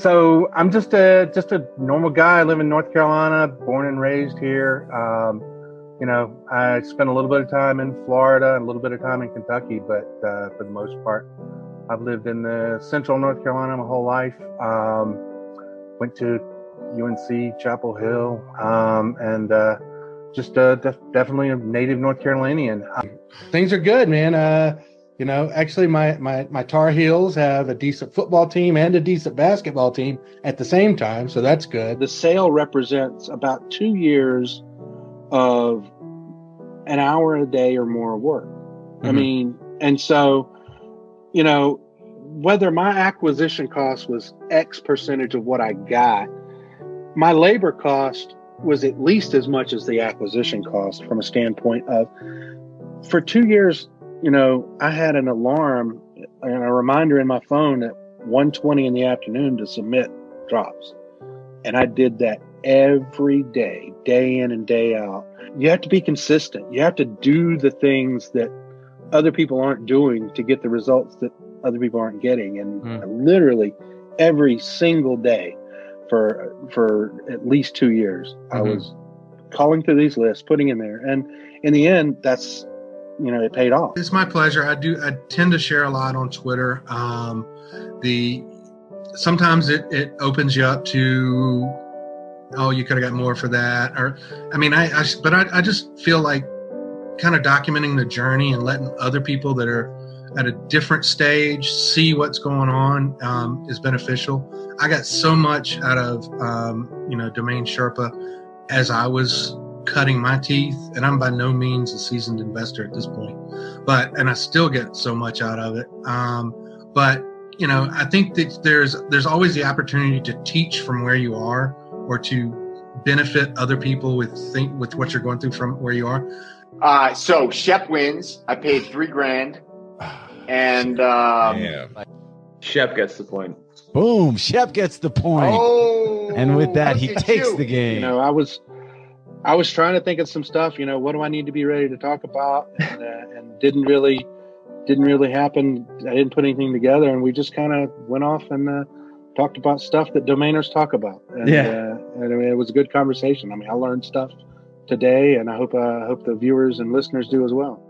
So I'm just a just a normal guy. I live in North Carolina, born and raised here. Um, you know, I spent a little bit of time in Florida and a little bit of time in Kentucky, but uh, for the most part, I've lived in the central North Carolina my whole life. Um, went to UNC Chapel Hill, um, and uh, just uh, def- definitely a native North Carolinian. Um, things are good, man. You know, actually, my, my my Tar Heels have a decent football team and a decent basketball team at the same time, so that's good. The sale represents about two years of an hour a day or more of work. Mm-hmm. I mean, and so, you know, whether my acquisition cost was X percentage of what I got, my labor cost was at least as much as the acquisition cost from a standpoint of for two years, you know, I had an alarm and a reminder in my phone at 1.20 in the afternoon to submit drops. And I did that every day, day in and day out. You have to be consistent. You have to do the things that other people aren't doing to get the results that other people aren't getting. And mm. literally every single day for for at least two years, mm-hmm. I was calling through these lists, putting in there, and in the end, that's you know it paid off. It's my pleasure. I do. I tend to share a lot on Twitter. Um, the sometimes it it opens you up to oh you could have got more for that or i mean i, I but I, I just feel like kind of documenting the journey and letting other people that are at a different stage see what's going on um, is beneficial i got so much out of um, you know DomainSherpa as i was cutting my teeth and i'm by no means a seasoned investor at this point but and i still get so much out of it um, but you know i think that there's there's always the opportunity to teach from where you are or to benefit other people with think with what you're going through from where you are? Uh, so Shep wins. I paid three grand, and um, yeah, Shep gets the point. Boom! Shep gets the point. Oh, and with that, he takes you. the game. You know, I was, I was trying to think of some stuff. You know, what do I need to be ready to talk about, and, uh, and didn't really, didn't really happen. I didn't put anything together, and we just kind of went off and. Uh, talked about stuff that domainers talk about. And, yeah, uh, and I mean, it was a good conversation. I mean, I learned stuff today, and I hope uh, hope the viewers and listeners do as well.